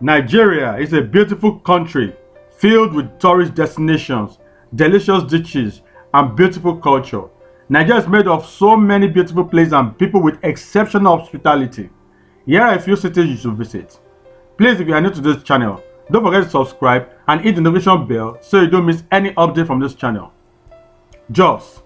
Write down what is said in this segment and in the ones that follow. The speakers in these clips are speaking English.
Nigeria is a beautiful country filled with tourist destinations, delicious dishes, and beautiful culture. Nigeria is made of so many beautiful places and people with exceptional hospitality. Here are a few cities you should visit. Please, if you are new to this channel, don't forget to subscribe and hit the notification bell so you don't miss any update from this channel. Jos.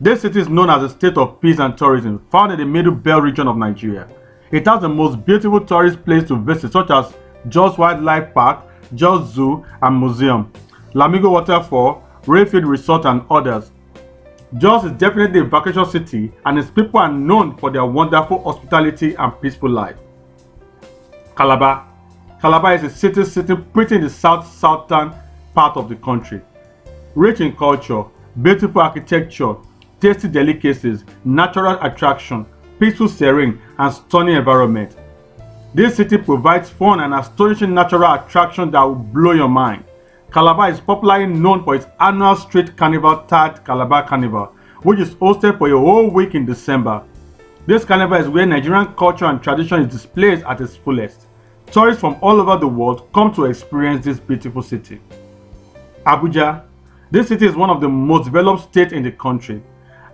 This city is known as a state of peace and tourism, found in the Middle Belt region of Nigeria. It has the most beautiful tourist places to visit such as Jos Wildlife Park, Jos Zoo and Museum, Lamingo Waterfall, Rayfield Resort and others. Jos is definitely a vacation city and its people are known for their wonderful hospitality and peaceful life. Calabar Calabar is a city sitting pretty in the south-southern part of the country. Rich in culture, beautiful architecture, tasty delicacies, natural attraction, peaceful serene, and stunning environment. This city provides fun and astonishing natural attractions that will blow your mind. Calabar is popularly known for its annual street carnival tagged Calabar Carnival, which is hosted for a whole week in December. This carnival is where Nigerian culture and tradition is displayed at its fullest. Tourists from all over the world come to experience this beautiful city. Abuja. This city is one of the most developed states in the country.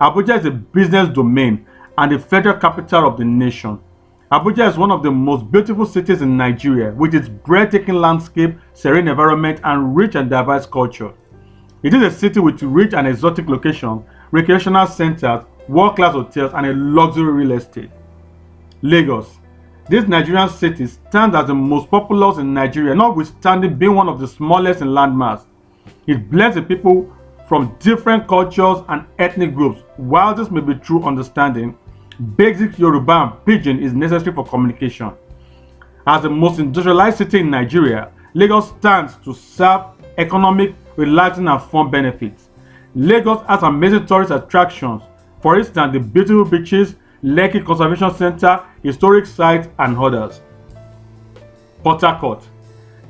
Abuja is a business domain and the federal capital of the nation. Abuja is one of the most beautiful cities in Nigeria with its breathtaking landscape, serene environment, and rich and diverse culture. It is a city with rich and exotic locations, recreational centers, world-class hotels, and a luxury real estate. Lagos. This Nigerian city stands as the most populous in Nigeria, notwithstanding being one of the smallest in landmass. It blends the people from different cultures and ethnic groups. While this may be true understanding, basic Yoruba and Pidgin is necessary for communication. As the most industrialized city in Nigeria, Lagos stands to serve economic, relaxing and fun benefits. Lagos has amazing tourist attractions, for instance the beautiful beaches, Lekki Conservation Center, historic sites and others. Port Harcourt.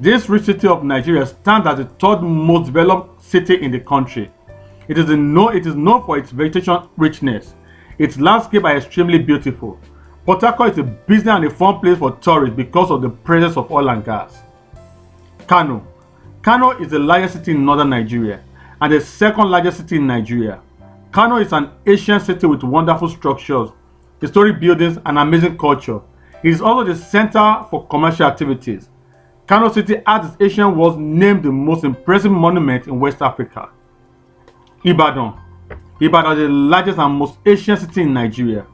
This rich city of Nigeria stands as the third most developed city in the country. It is, known, it is known for its vegetation richness. Its landscape are extremely beautiful. Port Harcourt is a busy and a fun place for tourists because of the presence of oil and gas. Kano. Kano is the largest city in northern Nigeria and the second largest city in Nigeria. Kano is an ancient city with wonderful structures, historic buildings, and amazing culture. It is also the center for commercial activities. Kano City has its ancient walls named the most impressive monument in West Africa. Ibadan. Ibadan is the largest and most ancient city in Nigeria.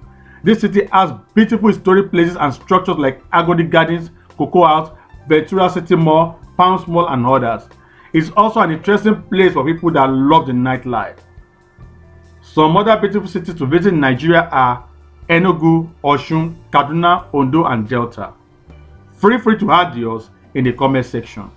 This city has beautiful historic places and structures like Agodi Gardens, Cocoa House, Ventura City Mall, Palms Mall, and others. It's also an interesting place for people that love the nightlife. Some other beautiful cities to visit in Nigeria are Enugu, Osun, Kaduna, Ondo, and Delta. Feel free to add yours in the comment section.